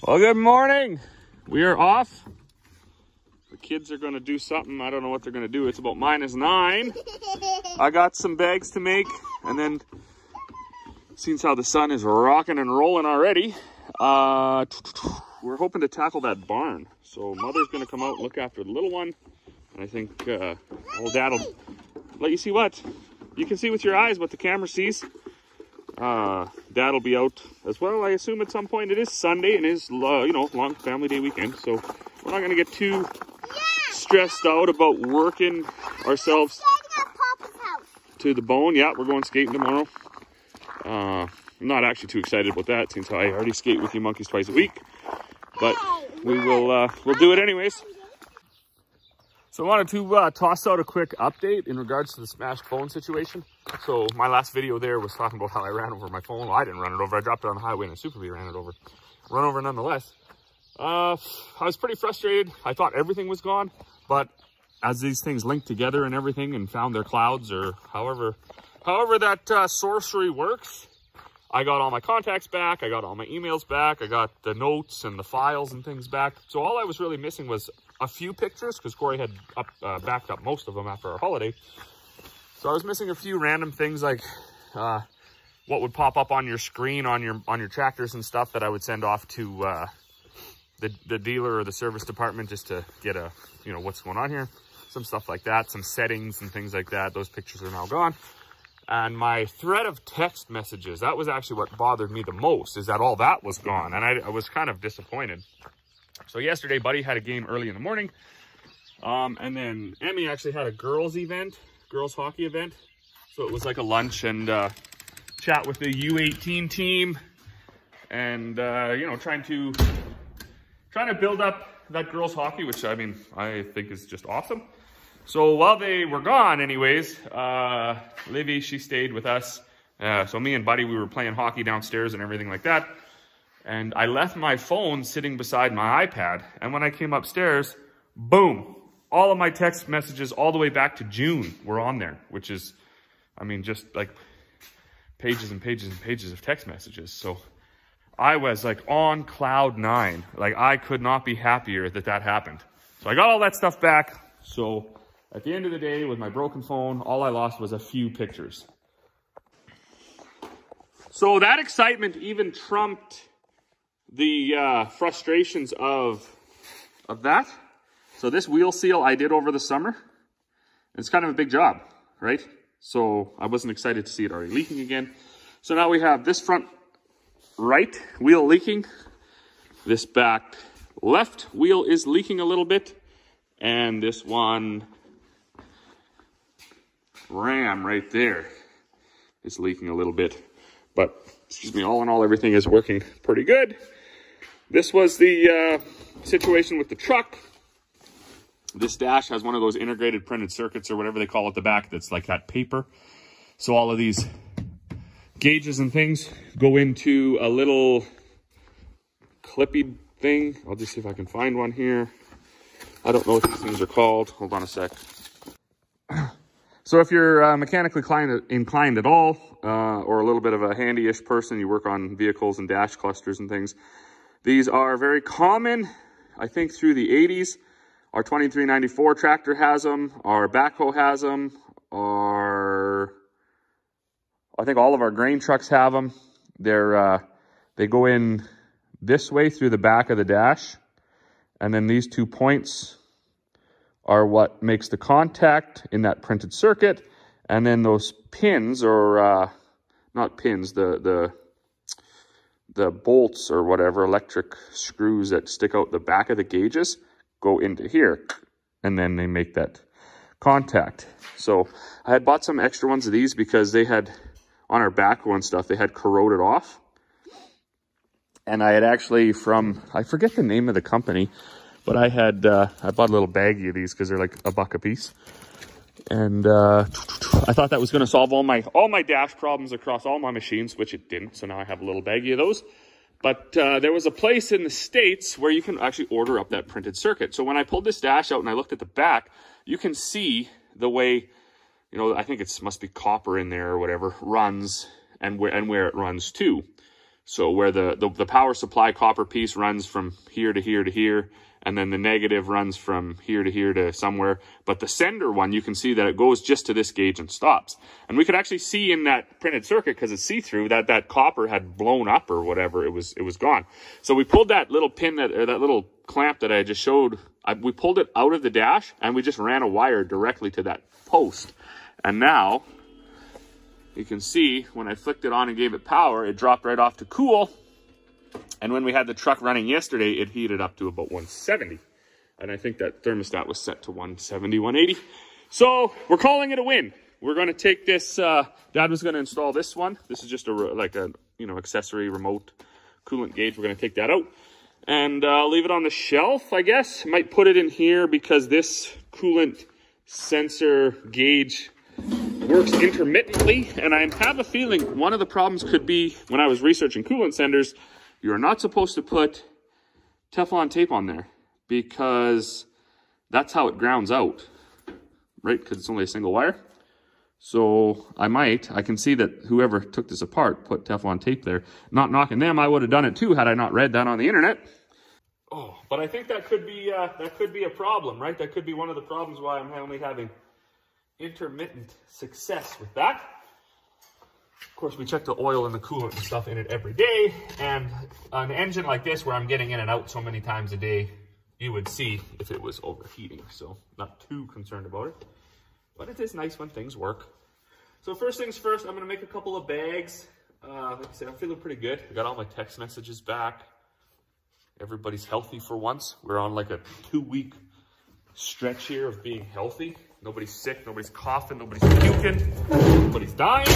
Well, good morning. We are off. The kids are going to do something. I don't know what they're going to do. It's about minus nine. I got some bags to make. And then, since how the sun is rocking and rolling already, uh, we're hoping to tackle that barn. So mother's going to come out and look after the little one. And I think uh, old dad will let you see what? You can see with your eyes what the camera sees. Uh, Dad will be out as well, I assume, at some point. It is Sunday and is, uh, you know, long family day weekend. So we're not going to get too stressed out about working ourselves to the bone. Yeah, we're going skating tomorrow. Uh, I'm not actually too excited about that since I already skate with you monkeys twice a week. But we will, uh, we'll do it anyways. So I wanted to uh, toss out a quick update in regards to the smashed phone situation. So my last video there was talking about how I ran over my phone. Well, I didn't run it over. I dropped it on the highway and a Super ran it over. Run over nonetheless. Uh, I was pretty frustrated. I thought everything was gone, but as these things linked together and everything and found their clouds or however, however that uh, sorcery works, I got all my contacts back. I got all my emails back. I got the notes and the files and things back. So all I was really missing was a few pictures because Corey had up, uh, backed up most of them after our holiday. So I was missing a few random things like uh, what would pop up on your screen on your on your tractors and stuff that I would send off to uh, the, the dealer or the service department just to get a, you know, what's going on here. Some stuff like that, some settings and things like that. Those pictures are now gone. And my thread of text messages, that was actually what bothered me the most, is that all that was gone. And I, I was kind of disappointed. So yesterday, Buddy had a game early in the morning. Um, and then Emmy actually had a girls event, girls hockey event. So it was like a lunch and uh, chat with the U18 team and, uh, you know, trying to, trying to build up that girls hockey, which I mean, I think is just awesome. So while they were gone anyways, uh, Livy, she stayed with us. Uh, so me and Buddy, we were playing hockey downstairs and everything like that and I left my phone sitting beside my iPad. And when I came upstairs, boom, all of my text messages all the way back to June were on there, which is, I mean, just like pages and pages and pages of text messages. So I was like on cloud nine. Like I could not be happier that that happened. So I got all that stuff back. So at the end of the day, with my broken phone, all I lost was a few pictures. So that excitement even trumped the uh, frustrations of, of that. So this wheel seal I did over the summer. It's kind of a big job, right? So I wasn't excited to see it already leaking again. So now we have this front right wheel leaking. This back left wheel is leaking a little bit. And this one ram right there is leaking a little bit. But, excuse me, all in all, everything is working pretty good. This was the uh, situation with the truck. This dash has one of those integrated printed circuits or whatever they call it the back that's like that paper. So all of these gauges and things go into a little clippy thing. I'll just see if I can find one here. I don't know what these things are called. Hold on a sec. So if you're uh, mechanically inclined, inclined at all, uh, or a little bit of a handy-ish person, you work on vehicles and dash clusters and things, these are very common, I think, through the 80s. Our 2394 tractor has them. Our backhoe has them. Our, I think all of our grain trucks have them. They're, uh, they go in this way through the back of the dash. And then these two points are what makes the contact in that printed circuit. And then those pins, or uh, not pins, the, the the bolts or whatever electric screws that stick out the back of the gauges go into here and then they make that contact. So I had bought some extra ones of these because they had on our back one stuff, they had corroded off. And I had actually from, I forget the name of the company, but I had, uh, I bought a little baggie of these because they're like a buck a piece. And uh, I thought that was going to solve all my all my dash problems across all my machines, which it didn't. So now I have a little baggie of those. But uh, there was a place in the States where you can actually order up that printed circuit. So when I pulled this dash out and I looked at the back, you can see the way, you know, I think it must be copper in there or whatever, runs and where, and where it runs to. So where the, the, the power supply copper piece runs from here to here to here, and then the negative runs from here to here to somewhere. But the sender one, you can see that it goes just to this gauge and stops. And we could actually see in that printed circuit, because it's see-through, that that copper had blown up or whatever. It was it was gone. So we pulled that little pin, that or that little clamp that I just showed, I, we pulled it out of the dash, and we just ran a wire directly to that post. And now, you can see when I flicked it on and gave it power, it dropped right off to cool and when we had the truck running yesterday, it heated up to about 170. And I think that thermostat was set to 170, 180. So we're calling it a win. We're going to take this, uh, Dad was going to install this one. This is just a, like a, you know, accessory remote coolant gauge. We're going to take that out and uh, leave it on the shelf, I guess. Might put it in here because this coolant sensor gauge works intermittently. And I have a feeling one of the problems could be when I was researching coolant senders, you are not supposed to put Teflon tape on there because that's how it grounds out, right? Because it's only a single wire. So I might, I can see that whoever took this apart put Teflon tape there. Not knocking them, I would have done it too had I not read that on the internet. Oh, but I think that could be uh, that could be a problem, right? That could be one of the problems why I'm only having intermittent success with that. Of course, we check the oil and the coolant and stuff in it every day. And an engine like this, where I'm getting in and out so many times a day, you would see if it was overheating. So not too concerned about it. But it is nice when things work. So first things first, I'm going to make a couple of bags. Uh, like I said, I'm feeling pretty good. I got all my text messages back. Everybody's healthy for once. We're on like a two-week stretch here of being healthy. Nobody's sick, nobody's coughing, nobody's puking, nobody's dying.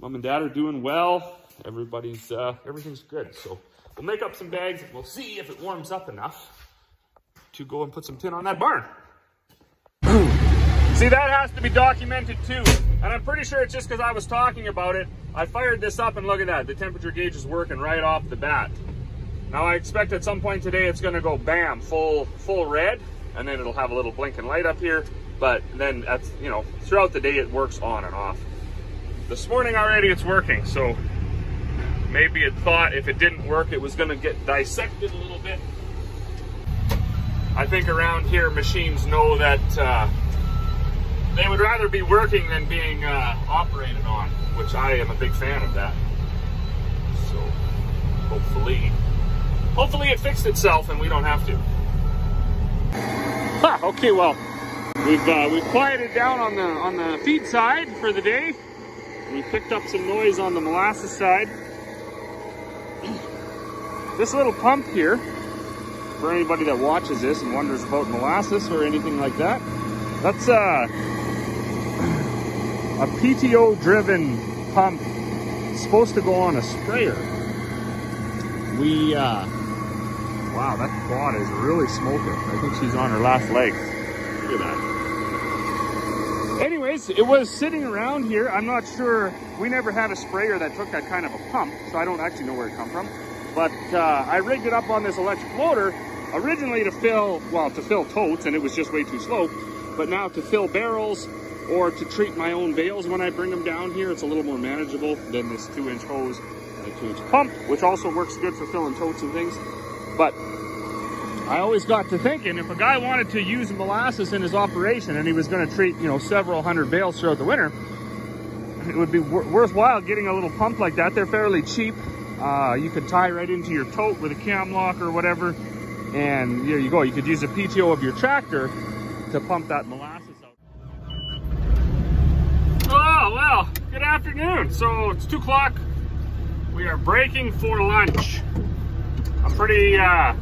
Mom and dad are doing well. Everybody's, uh, everything's good. So we'll make up some bags and we'll see if it warms up enough to go and put some tin on that barn. see, that has to be documented too. And I'm pretty sure it's just because I was talking about it. I fired this up and look at that. The temperature gauge is working right off the bat. Now I expect at some point today it's gonna go bam, full, full red, and then it'll have a little blinking light up here. But then that's, you know, throughout the day it works on and off. This morning already it's working, so maybe it thought if it didn't work it was gonna get dissected a little bit. I think around here machines know that uh, they would rather be working than being uh, operated on, which I am a big fan of that. So hopefully, hopefully it fixed itself and we don't have to. Huh, okay, well, we've uh, we've quieted down on the on the feed side for the day. We picked up some noise on the molasses side. This little pump here, for anybody that watches this and wonders about molasses or anything like that, that's uh, a PTO driven pump. It's supposed to go on a sprayer. We, uh, wow, that quad is really smoking. I think she's on her last legs. Look at that anyways, it was sitting around here. I'm not sure. We never had a sprayer that took that kind of a pump, so I don't actually know where it come from. But uh, I rigged it up on this electric motor originally to fill, well, to fill totes, and it was just way too slow. But now to fill barrels or to treat my own bales when I bring them down here, it's a little more manageable than this two-inch hose and a two-inch pump, which also works good for filling totes and things. But I always got to thinking if a guy wanted to use molasses in his operation and he was going to treat, you know, several hundred bales throughout the winter, it would be wor worthwhile getting a little pump like that. They're fairly cheap. Uh, you could tie right into your tote with a cam lock or whatever. And there you go. You could use a PTO of your tractor to pump that molasses out. Oh, well, good afternoon. So it's two o'clock. We are breaking for lunch. I'm pretty, uh,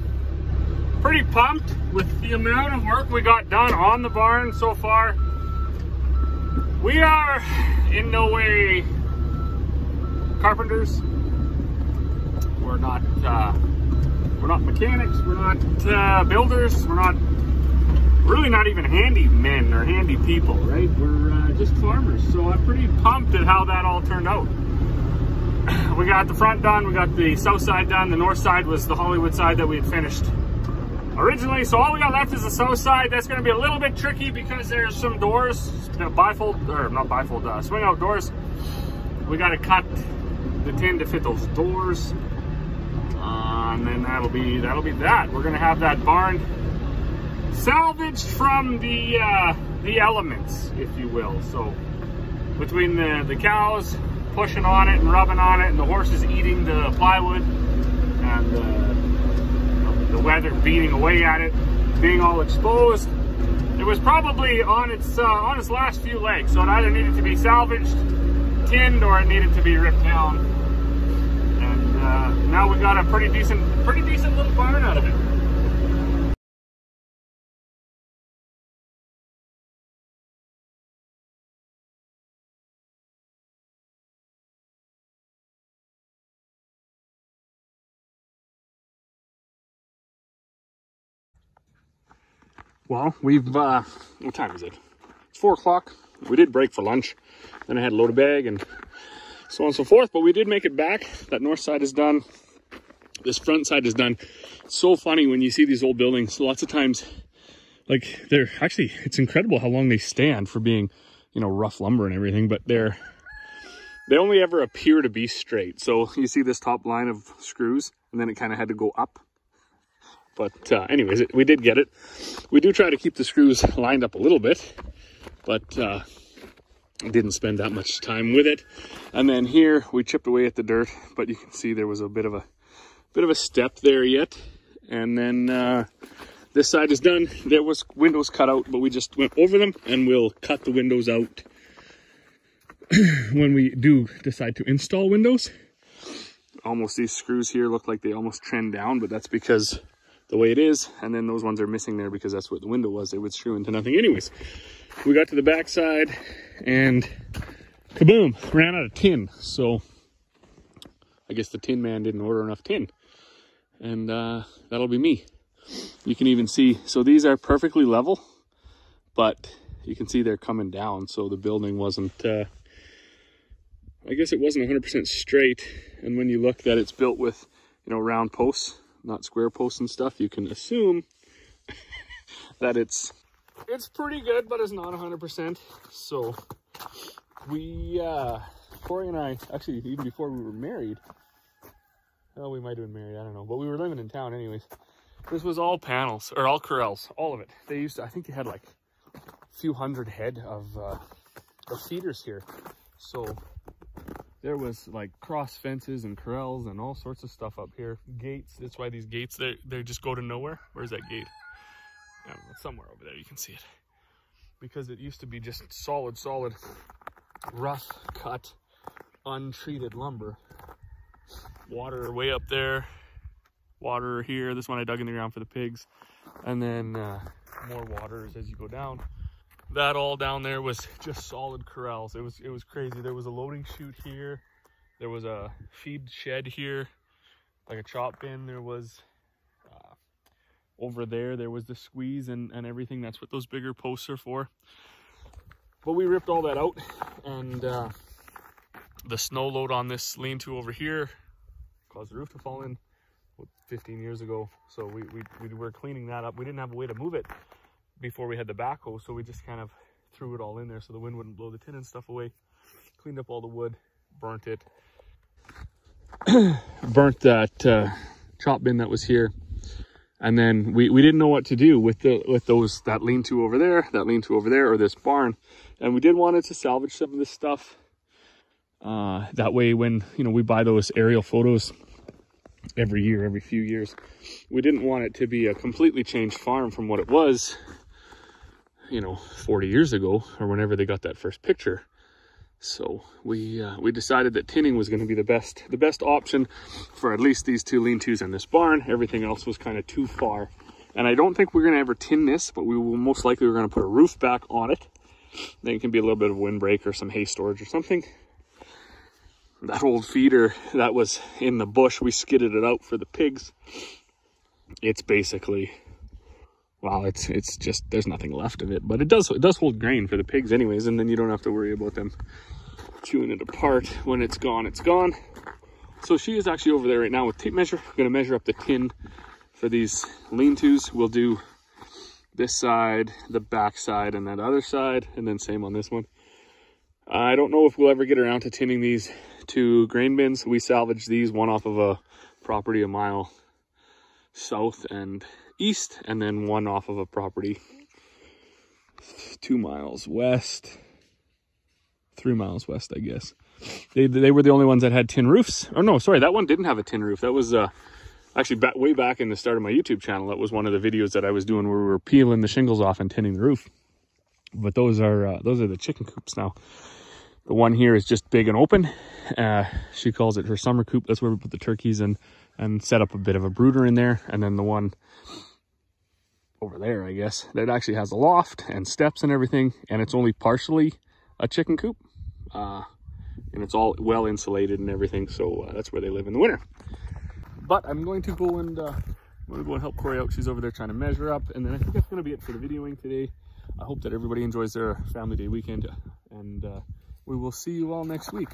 pretty pumped with the amount of work we got done on the barn so far. We are in no way carpenters. We're not uh, we're not mechanics. We're not uh, builders. We're not really not even handy men or handy people, right? We're uh, just farmers. So I'm pretty pumped at how that all turned out. We got the front done. We got the south side done. The north side was the Hollywood side that we had finished originally. So all we got left is the south side. That's going to be a little bit tricky because there's some doors, bifold, or not bifold, uh, swing out doors. We got to cut the tin to fit those doors. Uh, and then that'll be that'll be that. We're gonna have that barn salvaged from the uh, the elements, if you will. So between the, the cows pushing on it and rubbing on it and the horses eating the plywood and uh, the weather beating away at it, being all exposed, it was probably on its uh, on its last few legs. So it either needed to be salvaged, tinned, or it needed to be ripped down. And uh, now we've got a pretty decent, pretty decent little barn out of it. Well, we've, uh, what time is it? It's four o'clock. We did break for lunch. Then I had a load of bag and so on and so forth, but we did make it back. That north side is done. This front side is done. It's so funny when you see these old buildings. Lots of times, like they're actually, it's incredible how long they stand for being, you know, rough lumber and everything, but they're, they only ever appear to be straight. So you see this top line of screws and then it kind of had to go up but uh, anyways, it, we did get it. We do try to keep the screws lined up a little bit, but uh, didn't spend that much time with it. And then here we chipped away at the dirt, but you can see there was a bit of a bit of a step there yet. And then uh, this side is done. There was windows cut out, but we just went over them and we'll cut the windows out when we do decide to install windows. Almost these screws here look like they almost trend down, but that's because the way it is. And then those ones are missing there because that's what the window was. It would screw into nothing anyways. We got to the back side and kaboom, ran out of tin. So I guess the tin man didn't order enough tin. And uh, that'll be me. You can even see, so these are perfectly level, but you can see they're coming down. So the building wasn't, uh, I guess it wasn't 100% straight. And when you look that it's built with, you know, round posts, not square posts and stuff, you can assume that it's it's pretty good, but it's not 100%. So we, uh, Corey and I, actually even before we were married, well, we might have been married, I don't know, but we were living in town anyways. This was all panels, or all corrals, all of it. They used to, I think they had like a few hundred head of, uh, of feeders here. So there was like cross fences and corrals and all sorts of stuff up here. Gates, that's why these gates, they they just go to nowhere. Where's that gate? Somewhere over there, you can see it. Because it used to be just solid, solid, rough cut, untreated lumber. Water way up there, water here. This one I dug in the ground for the pigs. And then uh, more waters as you go down that all down there was just solid corrals. It was it was crazy. There was a loading chute here. There was a feed shed here, like a chop bin. There was uh, over there. There was the squeeze and and everything. That's what those bigger posts are for. But we ripped all that out, and uh, the snow load on this lean-to over here caused the roof to fall in. 15 years ago so we, we we were cleaning that up we didn't have a way to move it before we had the backhoe. So we just kind of threw it all in there so the wind wouldn't blow the tin and stuff away. Cleaned up all the wood, burnt it. burnt that uh, chop bin that was here. And then we, we didn't know what to do with the with those that lean-to over there, that lean-to over there, or this barn. And we did wanted to salvage some of this stuff. Uh, that way when, you know, we buy those aerial photos every year, every few years, we didn't want it to be a completely changed farm from what it was you know 40 years ago or whenever they got that first picture. So we uh, we decided that tinning was going to be the best the best option for at least these two lean-tos and this barn. Everything else was kind of too far. And i don't think we're going to ever tin this but we will most likely we're going to put a roof back on it. Then it can be a little bit of windbreak or some hay storage or something. That old feeder that was in the bush we skidded it out for the pigs. It's basically well, it's it's just there's nothing left of it, but it does it does hold grain for the pigs anyways, and then you don't have to worry about them chewing it apart when it's gone. It's gone. So she is actually over there right now with tape measure. I'm gonna measure up the tin for these lean-tos. We'll do this side, the back side, and that other side, and then same on this one. I don't know if we'll ever get around to tinning these two grain bins. We salvaged these, one off of a property a mile south and east, and then one off of a property two miles west, three miles west, I guess. They, they were the only ones that had tin roofs. Oh no, sorry, that one didn't have a tin roof. That was uh, actually way back in the start of my YouTube channel. That was one of the videos that I was doing where we were peeling the shingles off and tinning the roof. But those are uh, those are the chicken coops now. The one here is just big and open. Uh, she calls it her summer coop. That's where we put the turkeys in and set up a bit of a brooder in there. And then the one over there, I guess, that actually has a loft and steps and everything. And it's only partially a chicken coop. Uh, and it's all well insulated and everything. So uh, that's where they live in the winter. But I'm going to go and uh, I'm to go and help Corey out. She's over there trying to measure up. And then I think that's going to be it for the videoing today. I hope that everybody enjoys their family day weekend. And uh, we will see you all next week.